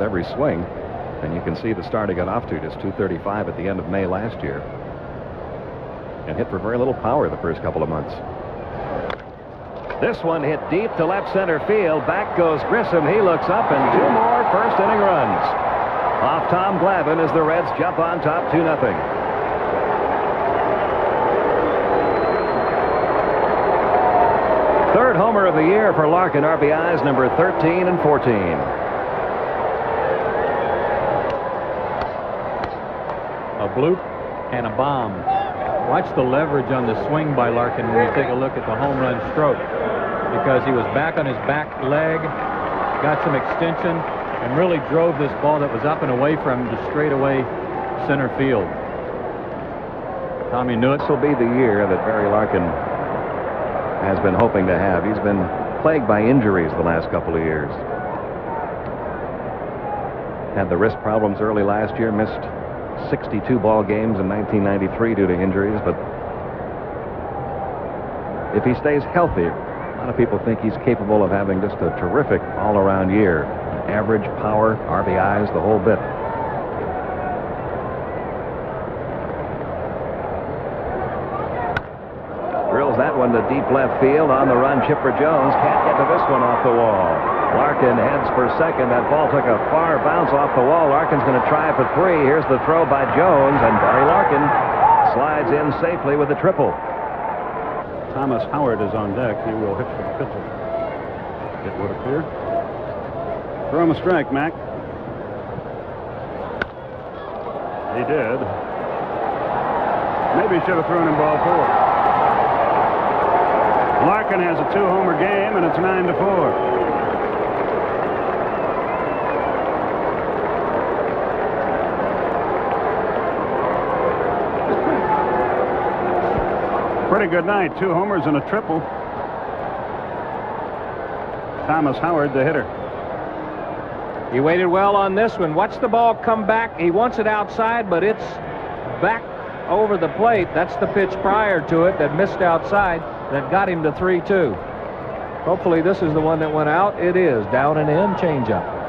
with every swing. And you can see the start he got off to just 235 at the end of May last year. And hit for very little power the first couple of months. This one hit deep to left center field. Back goes Grissom. He looks up and two more first inning runs. Off Tom Glavine as the Reds jump on top 2 nothing. Third homer of the year for Larkin. RBIs number 13 and 14. A bloop and a bomb. Watch the leverage on the swing by Larkin when you take a look at the home run stroke because he was back on his back leg, got some extension, and really drove this ball that was up and away from him to straightaway center field. Tommy knew it. This will be the year that Barry Larkin has been hoping to have. He's been plagued by injuries the last couple of years. Had the wrist problems early last year, missed 62 ball games in 1993 due to injuries, but if he stays healthy, a lot of people think he's capable of having just a terrific all-around year. Average, power, RBIs, the whole bit. Drills that one to deep left field. On the run, Chipper Jones can't get to this one off the wall. Larkin heads for second. That ball took a far bounce off the wall. Larkin's going to try for three. Here's the throw by Jones, and Barry Larkin slides in safely with the triple. Thomas Howard is on deck. He will hit for the pitcher. It would appear. Throw him a strike, Mac. He did. Maybe he should have thrown him ball four. Larkin has a two-homer game, and it's nine to four. Pretty good night. Two homers and a triple. Thomas Howard, the hitter. He waited well on this one. Watch the ball come back. He wants it outside, but it's back over the plate. That's the pitch prior to it that missed outside that got him to 3-2. Hopefully this is the one that went out. It is. Down and in, changeup.